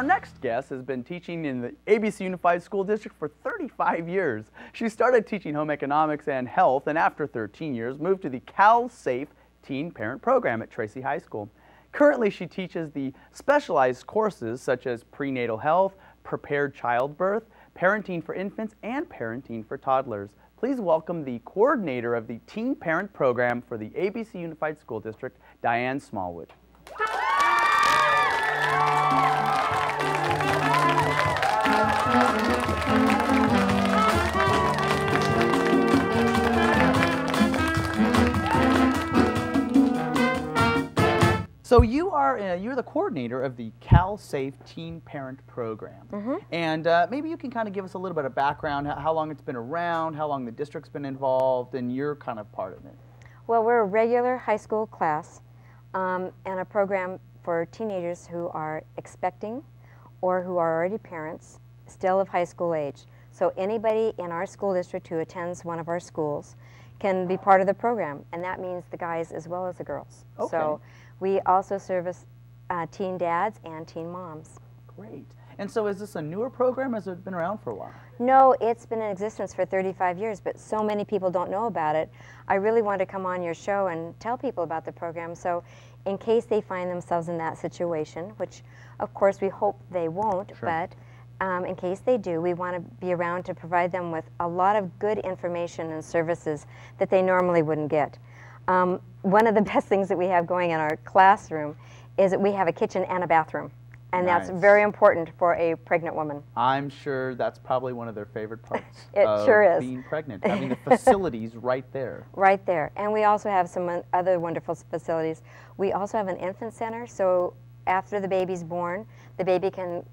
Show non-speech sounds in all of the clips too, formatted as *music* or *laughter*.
our next guest has been teaching in the ABC Unified School District for 35 years. She started teaching home economics and health and after 13 years moved to the Cal Safe Teen Parent Program at Tracy High School. Currently, she teaches the specialized courses such as prenatal health, prepared childbirth, parenting for infants, and parenting for toddlers. Please welcome the coordinator of the Teen Parent Program for the ABC Unified School District, Diane Smallwood. So you are uh, you're the coordinator of the CalSafe Teen Parent Program, mm -hmm. and uh, maybe you can kind of give us a little bit of background, how long it's been around, how long the district's been involved, and your kind of part of it. Well, we're a regular high school class, um, and a program for teenagers who are expecting, or who are already parents, still of high school age. So anybody in our school district who attends one of our schools can be part of the program, and that means the guys as well as the girls. Okay. So we also service uh, teen dads and teen moms. Great. And so is this a newer program or has it been around for a while? No, it's been in existence for 35 years, but so many people don't know about it. I really want to come on your show and tell people about the program. So in case they find themselves in that situation, which of course we hope they won't, sure. but um, in case they do, we want to be around to provide them with a lot of good information and services that they normally wouldn't get. Um, one of the *laughs* best things that we have going in our classroom is that we have a kitchen and a bathroom. And nice. that's very important for a pregnant woman. I'm sure that's probably one of their favorite parts. *laughs* it sure is. Being pregnant, having the facilities *laughs* right there. Right there. And we also have some other wonderful facilities. We also have an infant center, so after the baby's born, the baby can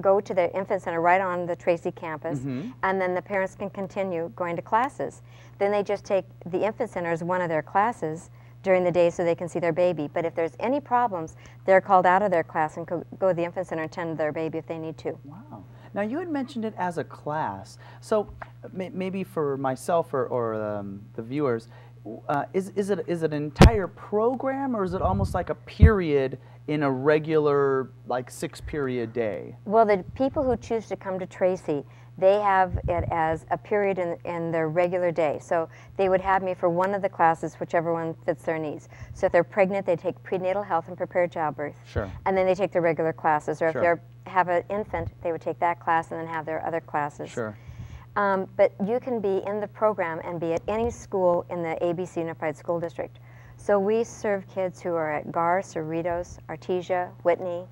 go to the infant center right on the Tracy campus, mm -hmm. and then the parents can continue going to classes. Then they just take the infant center as one of their classes during the day so they can see their baby. But if there's any problems, they're called out of their class and go, go to the infant center and tend to their baby if they need to. Wow. Now you had mentioned it as a class. So maybe for myself or, or um, the viewers, uh, is, is, it, is it an entire program or is it almost like a period in a regular like six period day? Well, the people who choose to come to Tracy, they have it as a period in, in their regular day. So they would have me for one of the classes, whichever one fits their needs. So if they're pregnant, they take prenatal health and prepared childbirth. Sure. And then they take their regular classes. Or if they have an infant, they would take that class and then have their other classes. Sure. Um, but you can be in the program and be at any school in the ABC Unified School District. So we serve kids who are at Gahr, Cerritos, Artesia, Whitney,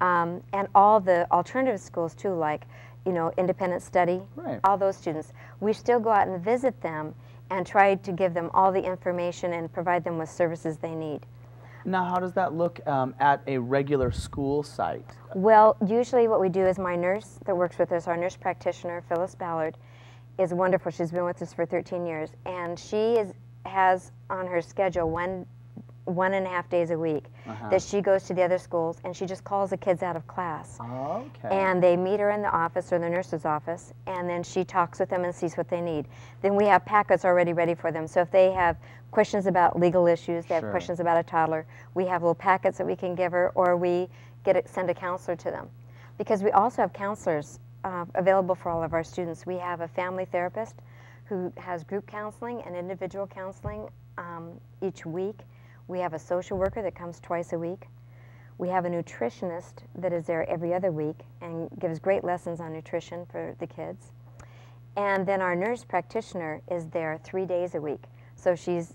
um, and all the alternative schools too, like you know, independent study, right. all those students. We still go out and visit them and try to give them all the information and provide them with services they need. Now, how does that look um, at a regular school site? Well, usually what we do is my nurse that works with us, our nurse practitioner, Phyllis Ballard, is wonderful. She's been with us for 13 years, and she is has on her schedule one one and a half days a week uh-huh. that she goes to the other schools and she just calls the kids out of class. okay. And they meet her in the office or the nurse's office and then she talks with them and sees what they need. Then we have packets already ready for them. So if they have questions about legal issues, they have questions about a toddler, we have little packets that we can give her or we get it, send a counselor to them. Because we also have counselors uh, available for all of our students. We have a family therapist who has group counseling and individual counseling um, each week. We have a social worker that comes twice a week. We have a nutritionist that is there every other week and gives great lessons on nutrition for the kids. And then our nurse practitioner is there three days a week. So she's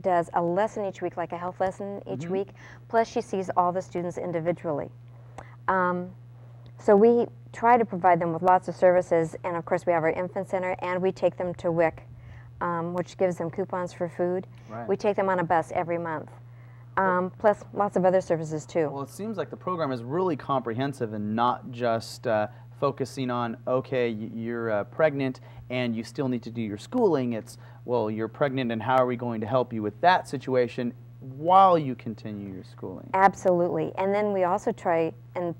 does a lesson each week, like a health lesson each mm -hmm. week, plus she sees all the students individually. Um, so we try to provide them with lots of services, and of course we have our infant center, and we take them to WIC, um, which gives them coupons for food. Right. We take them on a bus every month. Um, plus lots of other services too. Well, it seems like the program is really comprehensive and not just uh, focusing on, okay, you're uh, pregnant and you still need to do your schooling. It's, well, you're pregnant and how are we going to help you with that situation while you continue your schooling? Absolutely. And then we also try and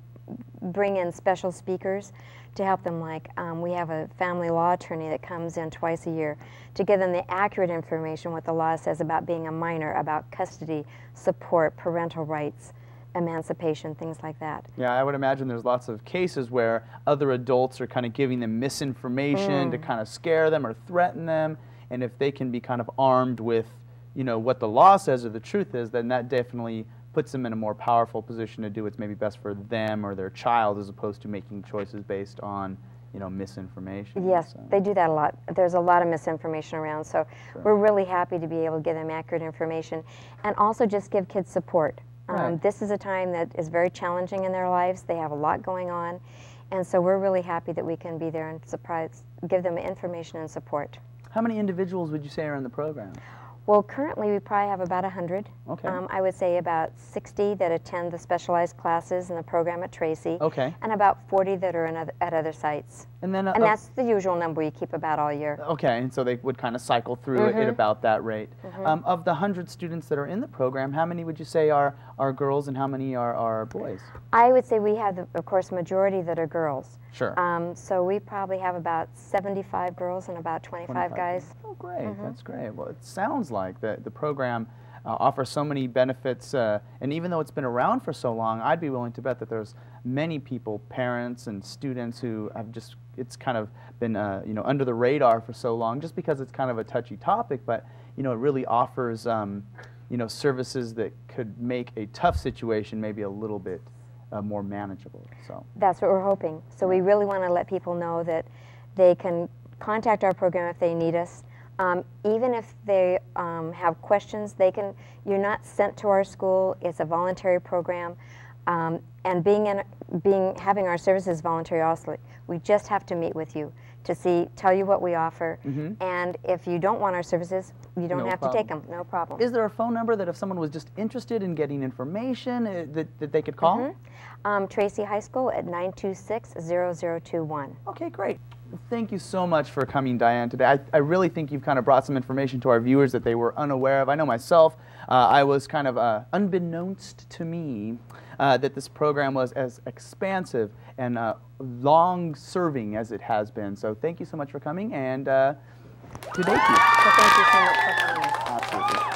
bring in special speakers to help them like um, we have a family law attorney that comes in twice a year to give them the accurate information what the law says about being a minor about custody support parental rights emancipation, things like that. Yeah, I would imagine there's lots of cases where other adults are kind of giving them misinformation to kind of scare them or threaten them, and if they can be kind of armed with, you know, what the law says or the truth is, then that definitely puts them in a more powerful position to do what's maybe best for them or their child as opposed to making choices based on you know misinformation yes so. they do that a lot. There's a lot of misinformation around so Sure. we're really happy to be able to give them accurate information and also just give kids support. Um, this is a time that is very challenging in their lives. They have a lot going on and so we're really happy that we can be there and surprise give them information and support. How many individuals would you say are in the program well currently we probably have about 100 Okay. um, i would say about 60 that attend the specialized classes in the program at tracy okay and about 40 that are in other, at other sites and then uh, and uh, that's the usual number you keep about all year Okay, and so they would kind of cycle through Mm-hmm. at about that rate. Um, of the 100 students that are in the program, how many would you say are, are girls and how many are, are boys? I would say we have, the, of course, majority that are girls. Sure. Um, so we probably have about 75 girls and about 25, 25 guys. Oh, great. Mm-hmm. That's great. Well, it sounds like the, the program uh, offers so many benefits, uh, and even though it's been around for so long, I'd be willing to bet that there's many people, parents and students, who have just it's kind of been uh, you know under the radar for so long, just because it's kind of a touchy topic. But you know, it really offers um, you know services that could make a tough situation maybe a little bit uh, more manageable. So. That's what we're hoping. So we really want to let people know that they can contact our program if they need us. Um, even if they um, have questions, they can. You're not sent to our school. It's a voluntary program, um, and being in, being having our services voluntary also, we just have to meet with you to see, tell you what we offer, and if you don't want our services, you don't. No have to take them. No problem. Is there a phone number that if someone was just interested in getting information uh, that, that they could call? um, Tracy High School at 926-0021. Okay, great. Thank you so much for coming, Diane, today. I, I really think you've kind of brought some information to our viewers that they were unaware of. I know myself, uh, I was kind of uh, unbeknownst to me uh, that this program was as expansive and uh, long-serving as it has been. So thank you so much for coming, and uh, to you. So thank you so much for coming. Absolutely.